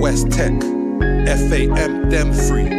West Tech, FAM, them free,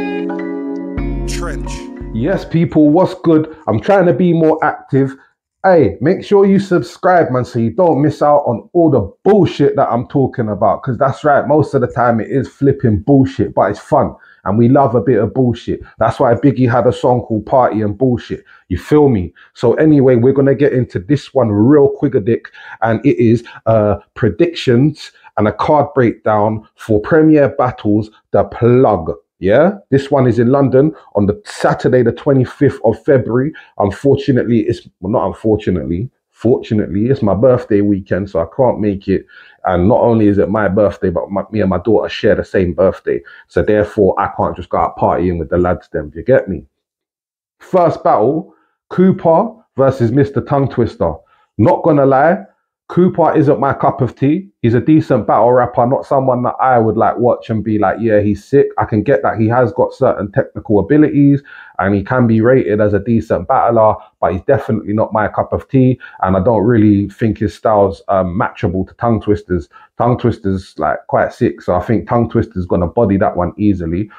Trench. Yes, people, what's good? I'm trying to be more active. Hey, make sure you subscribe, man, so you don't miss out on all the bullshit that I'm talking about. Because that's right, most of the time it is flipping bullshit, but it's fun. And we love a bit of bullshit. That's why Biggie had a song called Party and Bullshit. You feel me? So anyway, we're going to get into this one real quick a dick. And it is uh, predictions and a card breakdown for Premier Battles, The Plug. Yeah, this one is in London on the Saturday, the 25th of February. Unfortunately, it's well, not unfortunately, fortunately, it's my birthday weekend, so I can't make it. And not only is it my birthday, but my, me and my daughter share the same birthday. So therefore, I can't just go out partying with the lads. Them, you get me? First battle: Cooper versus Mr. Tongue Twister. Not gonna lie, Cooper isn't my cup of tea. He's a decent battle rapper, not someone that I would like watch and be like, yeah, he's sick. I can get that he has got certain technical abilities and he can be rated as a decent battler, but he's definitely not my cup of tea. And I don't really think his style's um, matchable to Tongue Twisters. Tongue Twisters like quite sick, so I think Tongue Twisters gonna body that one easily.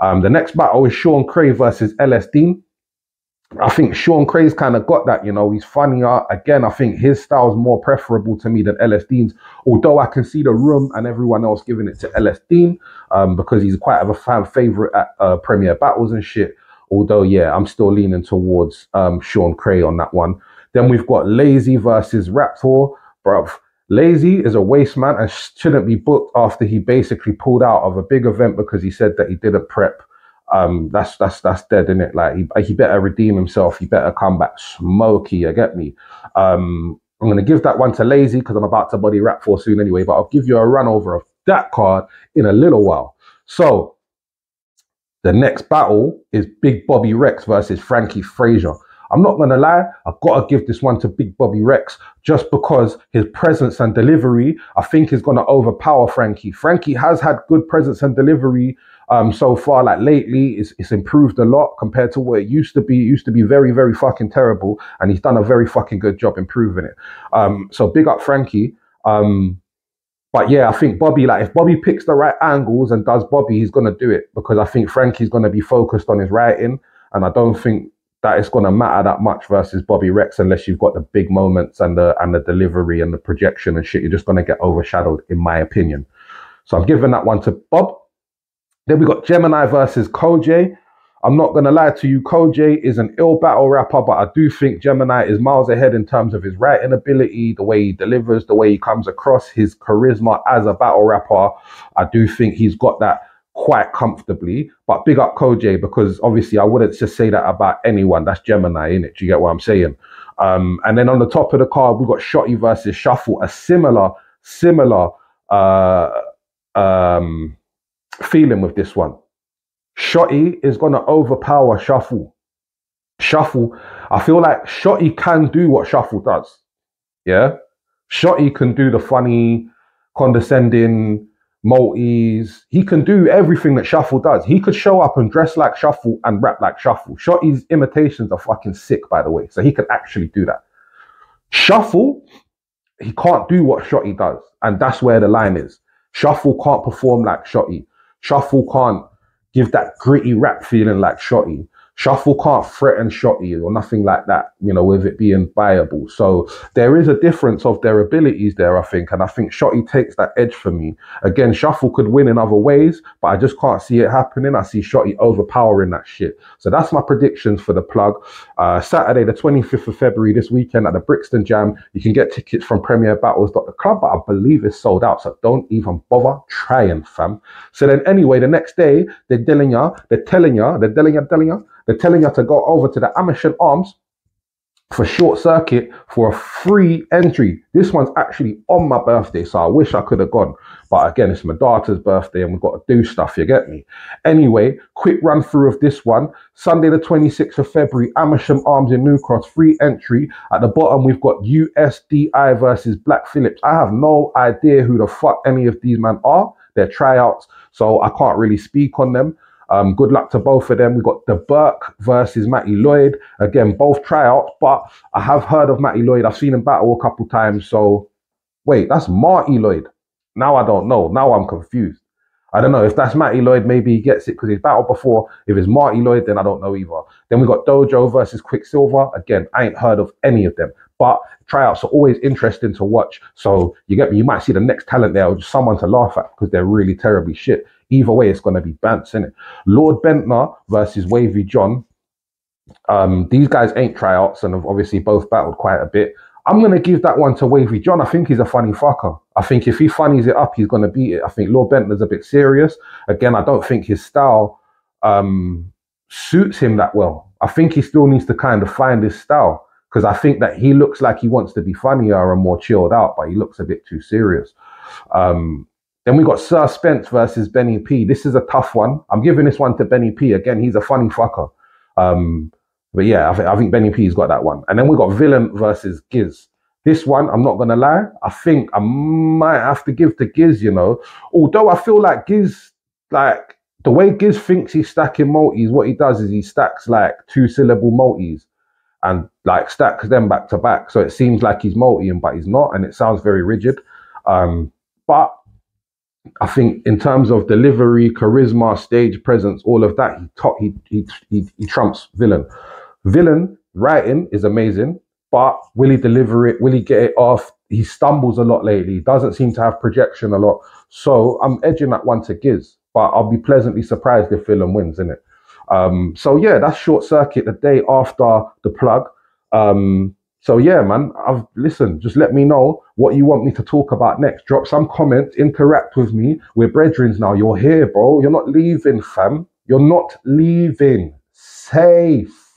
Um, the next battle is Sean Cray versus LS Dean. I think Sean Cray's kind of got that, you know, he's funnier. Again, I think his style's more preferable to me than LS Dean's, although I can see the room and everyone else giving it to LS Dean um, because he's quite of a fan favorite at uh, Premier Battles and shit. Although, yeah, I'm still leaning towards um, Sean Cray on that one. Then we've got Lazy versus Raptor. Bruv, Lazy is a waste man and shouldn't be booked after he basically pulled out of a big event because he said that he didn't prep um, that's that's that's dead, in it? Like he, he better redeem himself. He better come back smoky. You get me? Um, I'm gonna give that one to Lazy because I'm about to body Raptor soon anyway. But I'll give you a run over of that card in a little while. So the next battle is Big Bobby Rex versus Frankie Frazier. I'm not gonna lie, I've got to give this one to Big Bobby Rex just because his presence and delivery, I think, is gonna overpower Frankie. Frankie has had good presence and delivery um, so far. Like lately, it's, it's improved a lot compared to what it used to be. It used to be very, very fucking terrible, and he's done a very fucking good job improving it. Um, so big up Frankie. Um, but yeah, I think Bobby, like if Bobby picks the right angles and does Bobby, he's gonna do it because I think Frankie's gonna be focused on his writing, and I don't think that it's going to matter that much versus Bobby Rex unless you've got the big moments and the and the delivery and the projection and shit. You're just going to get overshadowed, in my opinion. So I'm giving that one to Bob. Then we got Gemini versus Koj. I'm not gonna lie to you, Koj is an ill battle rapper, but I do think Gemini is miles ahead in terms of his writing ability, the way he delivers, the way he comes across, his charisma as a battle rapper. I do think he's got that quite comfortably. But big up Koj because obviously I wouldn't just say that about anyone. That's Gemini, in it. Do you get what I'm saying? Um, and then on the top of the card, we got Shotty versus Shuffle, a similar, similar uh, um, feeling with this one. Shotty is gonna overpower Shuffle. Shuffle, I feel like Shotty can do what Shuffle does. Yeah, Shotty can do the funny, condescending, multis. He can do everything that Shuffle does. He could show up and dress like Shuffle and rap like Shuffle. Shotty's imitations are fucking sick, by the way. So he can actually do that. Shuffle, he can't do what Shotty does. And that's where the line is. Shuffle can't perform like Shotty. Shuffle can't give that gritty rap feeling like Shotty. Shuffle can't threaten Shotty or nothing like that, you know, with it being viable. So there is a difference of their abilities there, I think. And I think Shotty takes that edge for me. Again, Shuffle could win in other ways, but I just can't see it happening. I see Shotty overpowering that shit. So that's my predictions for the plug. Uh, Saturday, the 25th of February, this weekend at the Brixton Jam. You can get tickets from premierbattles.club, but I believe it's sold out. So don't even bother trying, fam. So then anyway, the next day, they're telling you, they're telling you, they're telling you, telling you, they're telling you to go over to the Amersham Arms for short circuit for a free entry. This one's actually on my birthday, so I wish I could have gone. But again, it's my daughter's birthday and we've got to do stuff, you get me? Anyway, quick run through of this one. Sunday, the 26th of February, Amersham Arms in New Cross, free entry. At the bottom, we've got USDI versus Black Phillips. I have no idea who the fuck any of these men are. They're tryouts, so I can't really speak on them. Um, good luck to both of them. We've got the Burke versus Matty Lloyd. Again, both tryouts, but I have heard of Matty Lloyd. I've seen him battle a couple times. So, wait, that's Marty Lloyd. Now I don't know. Now I'm confused. I don't know if that's Matty Lloyd. Maybe he gets it because he's battled before. If it's Marty Lloyd, then I don't know either. Then we got Dojo versus Quicksilver. Again, I ain't heard of any of them, but tryouts are always interesting to watch. So you get me. You might see the next talent there, or just someone to laugh at because they're really terribly shit. Either way, it's going to be bants, in it. Lord Bentner versus Wavy John. Um, these guys ain't tryouts and have obviously both battled quite a bit. I'm going to give that one to Wavy John. I think he's a funny fucker. I think if he funnies it up, he's going to beat it. I think Lord Bentner's a bit serious. Again, I don't think his style um, suits him that well. I think he still needs to kind of find his style because I think that he looks like he wants to be funnier and more chilled out, but he looks a bit too serious. Um, then we got Sir Spence versus Benny P. This is a tough one. I'm giving this one to Benny P. Again, he's a funny fucker. Um, but yeah, I, th- I think Benny P's got that one. And then we got Villain versus Giz. This one, I'm not gonna lie, I think I might have to give to Giz, you know. Although I feel like Giz, like the way Giz thinks he's stacking multis, what he does is he stacks like two syllable multis and like stacks them back to back. So it seems like he's multiing, but he's not, and it sounds very rigid. Um, but I think in terms of delivery, charisma, stage presence, all of that, he top, he, he he he trumps villain. Villain writing is amazing, but will he deliver it? Will he get it off? He stumbles a lot lately. He doesn't seem to have projection a lot. So I'm edging that one to Giz, but I'll be pleasantly surprised if Villain wins in it. Um, so yeah, that's short circuit the day after the plug. Um, so yeah, man, I've listen, just let me know what you want me to talk about next. Drop some comments, interact with me. We're brethrens now. You're here, bro. You're not leaving, fam. You're not leaving. Safe.